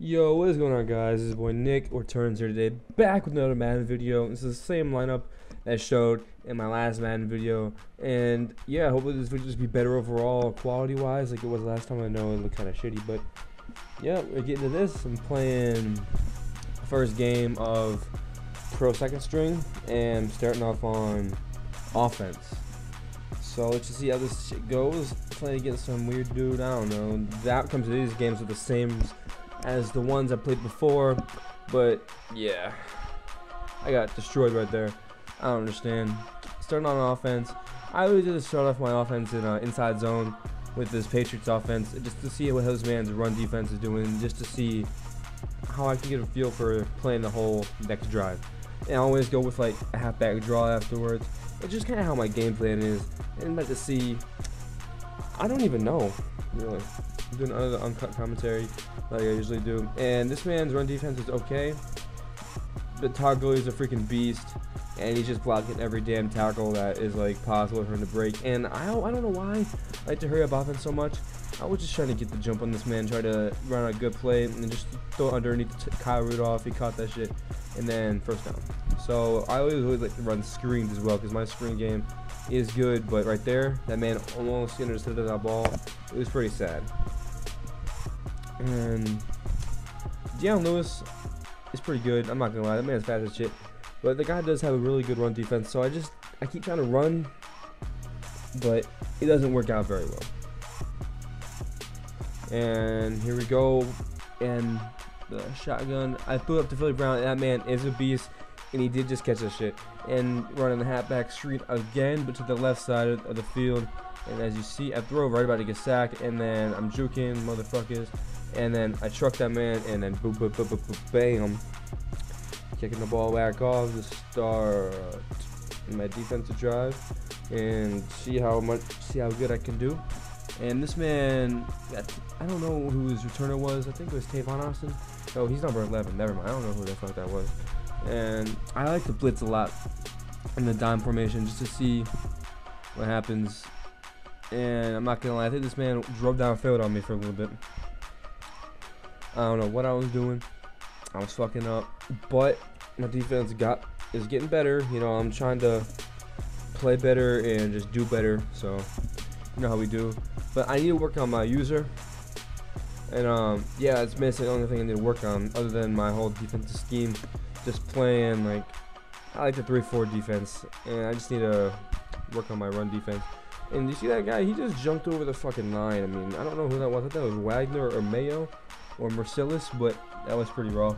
Yo, what is going on guys? This is boy Nick returns here today, back with another Madden video. This is the same lineup that I showed in my last Madden video. And yeah, hopefully this video just be better overall quality wise like it was last time. I know it looked kind of shitty, but yeah, we're getting to this. I'm playing first game of Pro Second String and starting off on offense. So let's just see how this shit goes. Playing against some weird dude, I don't know. The outcomes of these games are the same as the ones I played before, but yeah, I got destroyed right there. I don't understand. Starting on offense, I always just start off my offense in an inside zone with this Patriots offense, just to see what his man's run defense is doing, just to see how I can get a feel for playing the whole next drive. And I always go with like a halfback draw afterwards. It's just kind of how my game plan is, and like to see. I don't even know, really. I'm doing another uncut commentary like I usually do. And this man's run defense is okay, but Todd Gurley is a freaking beast, and he's just blocking every damn tackle that is like possible for him to break. And I don't, I don't know why I like to hurry up offense so much. I was just trying to get the jump on this man, try to run a good play, and just throw underneath Kyle Rudolph. He caught that shit, and then first down. So I always, always like to run screens as well, because my screen game is good, but right there, that man almost intercepted that ball. It was pretty sad. And Dion Lewis is pretty good. I'm not gonna lie, that man's fast as shit. But the guy does have a really good run defense, so I just I keep trying to run, but it doesn't work out very well. And here we go, and the shotgun. I threw up to Philly Brown. That man is a beast, and he did just catch that shit. And running the halfback street again, but to the left side of the field. And as you see, I throw right about to get sacked, and then I'm juking motherfuckers and then I truck that man, and then boom, boom, boom, boom, boom, bam, kicking the ball back off to start my defensive drive, and see how much, see how good I can do. And this man, I don't know who his returner was. I think it was Tavon Austin. Oh, he's number 11. Never mind. I don't know who the fuck that was. And I like to blitz a lot in the dime formation just to see what happens. And I'm not gonna lie, I think this man drove downfield on me for a little bit. I don't know what I was doing. I was fucking up, but my defense got is getting better. You know, I'm trying to play better and just do better. So, you know how we do. But I need to work on my user. And um, yeah, it's basically the only thing I need to work on, other than my whole defensive scheme. Just playing like I like the 3-4 defense, and I just need to work on my run defense. And you see that guy? He just jumped over the fucking line. I mean, I don't know who that was. I thought that was Wagner or Mayo or Mercilus, but that was pretty raw.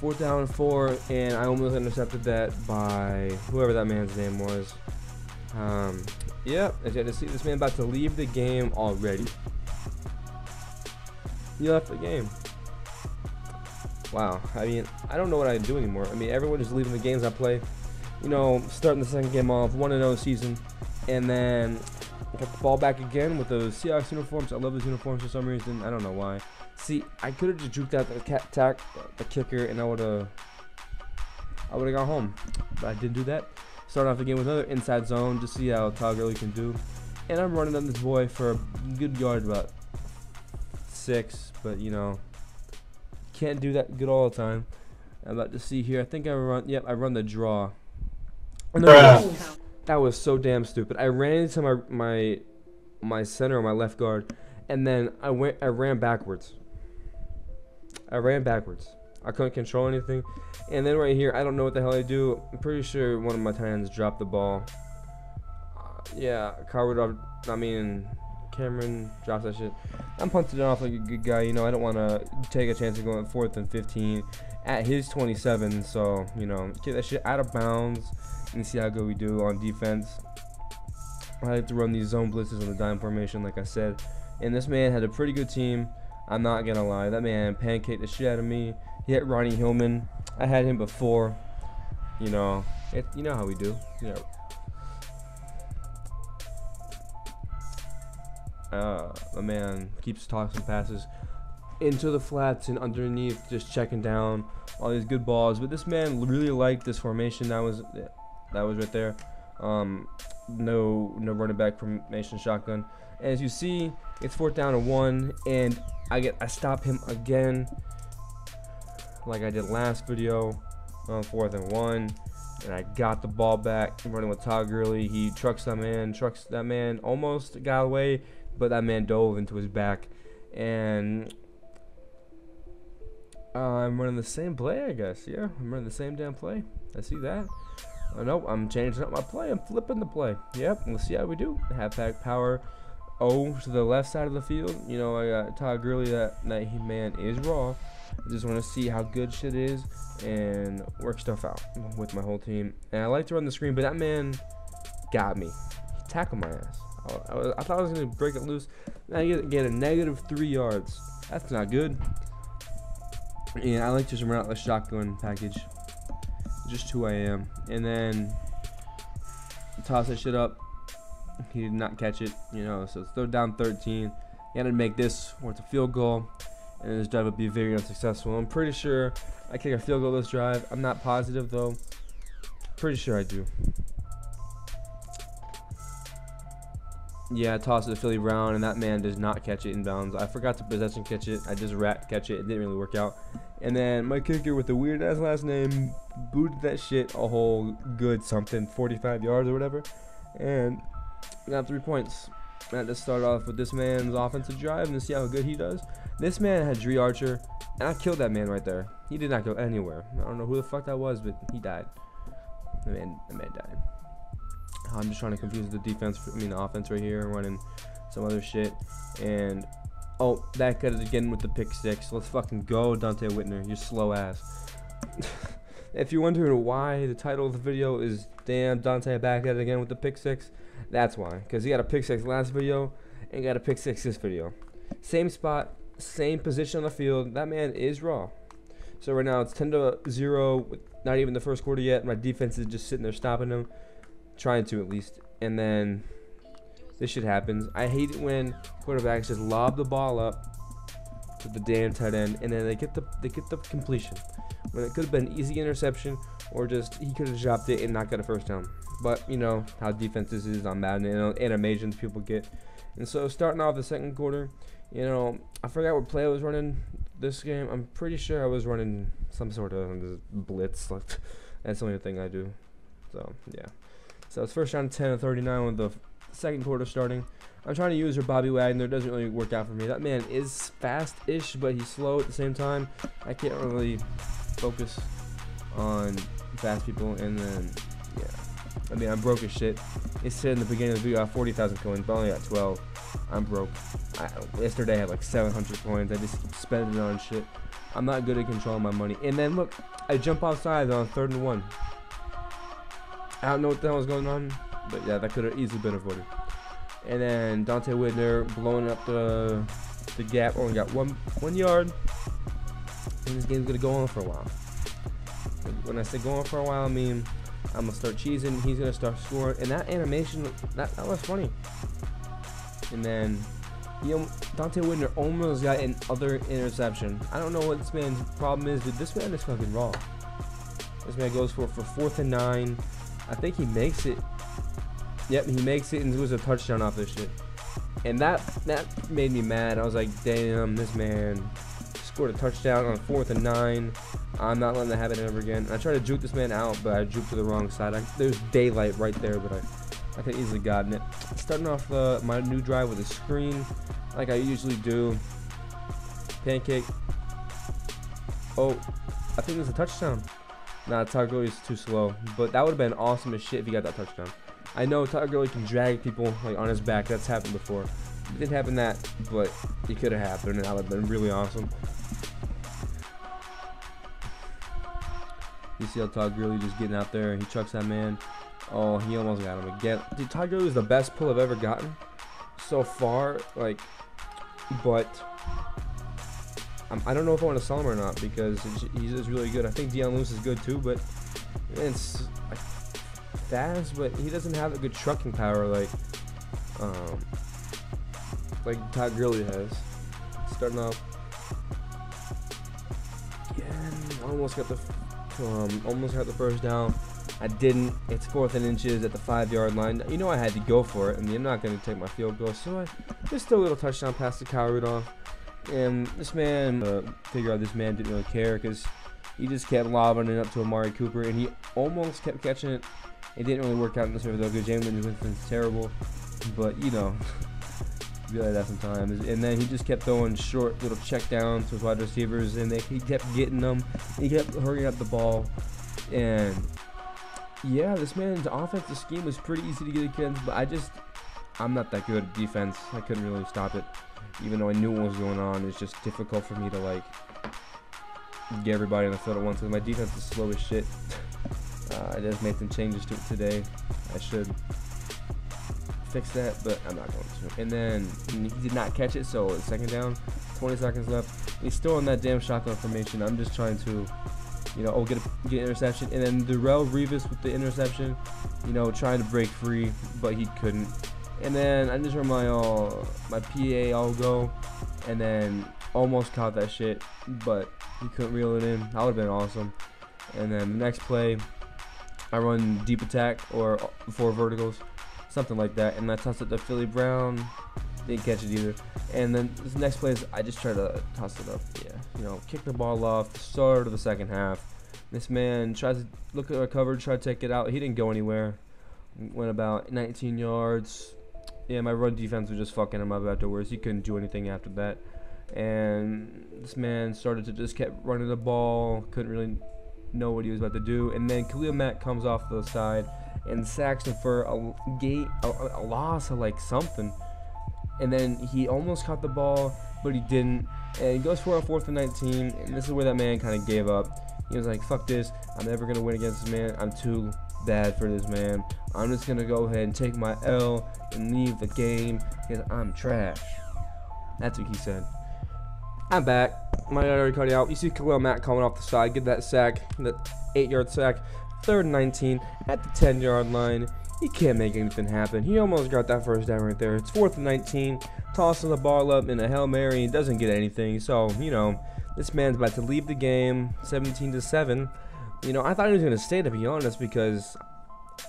Fourth down and four, and I almost intercepted that by whoever that man's name was. Um, yeah, as you to see, this man about to leave the game already. He left the game. Wow, I mean, I don't know what I do anymore. I mean, everyone is leaving the games I play. You know, starting the second game off, 1 0 season, and then Got the ball back again with those Seahawks uniforms. I love those uniforms for some reason. I don't know why. See, I could have just juked out the cat tack, the kicker, and I would have, I would have gone home. But I didn't do that. Start off again with another inside zone to see how Todd Gurley can do. And I'm running on this boy for a good yard, about six. But you know, can't do that good all the time. I'm about to see here. I think I run. Yep, I run the draw. No, that was so damn stupid. I ran into my my my center, my left guard, and then I went. I ran backwards. I ran backwards. I couldn't control anything. And then right here, I don't know what the hell I do. I'm pretty sure one of my tight ends dropped the ball. Uh, yeah, Carwood. I mean, Cameron drops that shit. I'm punting it off like a good guy. You know, I don't want to take a chance of going fourth and 15 at his 27. So, you know, get that shit out of bounds and see how good we do on defense. I like to run these zone blitzes on the dime formation, like I said. And this man had a pretty good team. I'm not gonna lie, that man pancaked the shit out of me. He hit Ronnie Hillman. I had him before. You know, it, you know how we do. You know. Uh, the man keeps tossing passes into the flats and underneath, just checking down all these good balls. But this man really liked this formation. That was that was right there. Um, no, no running back formation shotgun. And as you see, it's fourth down and one, and I get I stop him again, like I did last video, on fourth and one, and I got the ball back. Running with Todd Gurley. He trucks that man, trucks that man, almost got away, but that man dove into his back, and uh, I'm running the same play, I guess. Yeah, I'm running the same damn play. I see that. Oh, nope, I'm changing up my play. I'm flipping the play. Yep, let's see how we do. Halfback power. O to the left side of the field. You know, I got Todd Gurley. That, that man is raw. I just want to see how good shit is and work stuff out with my whole team. And I like to run the screen, but that man got me. He tackled my ass. I, I, thought I was going to break it loose. I get, get a negative three yards. That's not good. And I like to just run out the shotgun package. Just who I am. And then toss that shit up. He did not catch it, you know, so it's third down 13. He had to make this It's a field goal, and his drive would be very unsuccessful. I'm pretty sure I kick a field goal this drive. I'm not positive, though. Pretty sure I do. Yeah, I tossed it to Philly Brown, and that man does not catch it in bounds. I forgot to possession catch it. I just rat catch it. It didn't really work out. And then my kicker with the weird ass last name booted that shit a whole good something, 45 yards or whatever. And got three points. Had to start off with this man's offensive drive and see how good he does. This man had Dri Archer, and I killed that man right there. He did not go anywhere. I don't know who the fuck that was, but he died. The man, the man died. I'm just trying to confuse the defense, I mean the offense right here, running some other shit. And, oh, that got it again with the pick six. Let's fucking go, Donte Whitner. You're slow ass. if you're wondering why the title of the video is Damn Donte back at it again with the pick six, that's why. Because he got a pick six last video and got a pick six this video. Same spot, same position on the field. That man is raw. So right now it's 10 to 0, not even the first quarter yet. My defense is just sitting there stopping him trying to at least. And then this shit happens. I hate it when quarterbacks just lob the ball up to the damn tight end, and then they get the they get the completion. When it could have been easy interception, or just he could have dropped it and not got a first down. But you know how defenses is on Madden and animations people get. And so starting off the second quarter, you know I forgot what play I was running this game. I'm pretty sure I was running some sort of blitz. That's the only thing I do. So yeah. So it's first down 10 and 39 with the second quarter starting. I'm trying to use her Bobby Wagner. It doesn't really work out for me. That man is fast-ish, but he's slow at the same time. I can't really focus on fast people. And then, yeah. I mean, I'm broke as shit. It said in the beginning of the video I have 40,000 coins, but I only got 12. I'm broke. I, yesterday I had like 700 coins. I just spending it on shit. I'm not good at controlling my money. And then look, I jump outside on third and one. I don't know what the hell was going on, but yeah, that could have easily been avoided. And then Donte Whitner blowing up the the gap, only got one one yard. And this game's gonna go on for a while. When I say go on for a while, I mean I'm gonna start cheesing. He's gonna start scoring, and that animation that that was funny. And then you know, Donte Whitner almost got another interception. I don't know what this man's problem is, but this man is fucking raw. This man goes for for fourth and nine. I think he makes it. Yep, he makes it and it was a touchdown off this shit. And that that made me mad. I was like, damn, this man scored a touchdown on fourth and nine. I'm not letting that happen ever again. I tried to juke this man out, but I juked to the wrong side. I, there's daylight right there, but I, I could easily gotten it. Starting off uh, my new drive with a screen, like I usually do. Pancake. Oh, I think it was a touchdown. Nah, Todd is too slow. But that would have been awesome as shit if he got that touchdown. I know Todd can drag people like on his back. That's happened before. It didn't happen that, but it could have happened, and that would have been really awesome. You see how Todd Gurley just getting out there he chucks that man. Oh, he almost got him again. Dude, Todd Gurley is the best pull I've ever gotten so far. Like, but I don't know if I want to sell him or not because he's just really good. I think Dion Lewis is good too, but it's fast, but he doesn't have a good trucking power like um, like Todd Gurley has. Starting off, again, almost got the um, almost got the first down. I didn't. It's fourth and inches at the five yard line. You know I had to go for it. I mean, I'm not going to take my field goal. So I just threw a little touchdown pass to Kyle Rudolph. And this man, uh, figure out this man didn't really care because he just kept lobbing it up to Amari Cooper. And he almost kept catching it. It didn't really work out in this way though because Jameis Winston's terrible. But, you know, you like that sometimes. And then he just kept throwing short little check downs to his wide receivers. And they, he kept getting them. He kept hurrying up the ball. And yeah, this man's offensive scheme was pretty easy to get against, but I just, I'm not that good at defense. I couldn't really stop it, even though I knew what was going on. It's just difficult for me to like get everybody on the field at once. Because my defense is slow as shit. Uh, I just made some changes to it today. I should fix that, but I'm not going to. And then he did not catch it, so second down, 20 seconds left. He's still in that damn shotgun formation. I'm just trying to you know, oh, get a, get an interception, and then Darrelle Revis with the interception, you know, trying to break free, but he couldn't. And then I just heard my uh, my PA all go, and then almost caught that shit, but he couldn't reel it in. That would have been awesome. And then the next play, I run deep attack or four verticals, something like that, and I toss it to Philly Brown. Didn't catch it either. And then this next play is I just try to toss it up. Yeah, you know, kick the ball off the start of the second half. This man tries to look at our coverage, try to take it out. He didn't go anywhere. Went about 19 yards. Yeah, my run defense was just fucking him up afterwards. He couldn't do anything after that. And this man started to just kept running the ball. Couldn't really know what he was about to do. And then Khalil Mack comes off the side and sacks him for a gate, a, a loss of like something and then he almost caught the ball, but he didn't. And he goes for a fourth and 19, and this is where that man kind of gave up. He was like, "Fuck this! I'm never gonna win against this man. I'm too bad for this man. I'm just gonna go ahead and take my L and leave the game because I'm trash." That's what he said. I'm back. My already cut out. You see Khalil Mack coming off the side, get that sack, that eight-yard sack. Third and 19 at the 10-yard line. He can't make anything happen. He almost got that first down right there. It's fourth and 19, tossing the ball up in a Hail Mary doesn't get anything. So, you know, this man's about to leave the game 17 to 7. You know, I thought he was going to stay, to be honest, because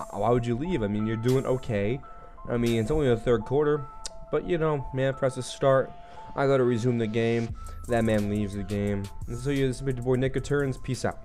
uh, why would you leave? I mean, you're doing okay. I mean, it's only the third quarter. But, you know, man, press the start. I got to resume the game. That man leaves the game. And so, you, this is your boy Nick returns. Peace out.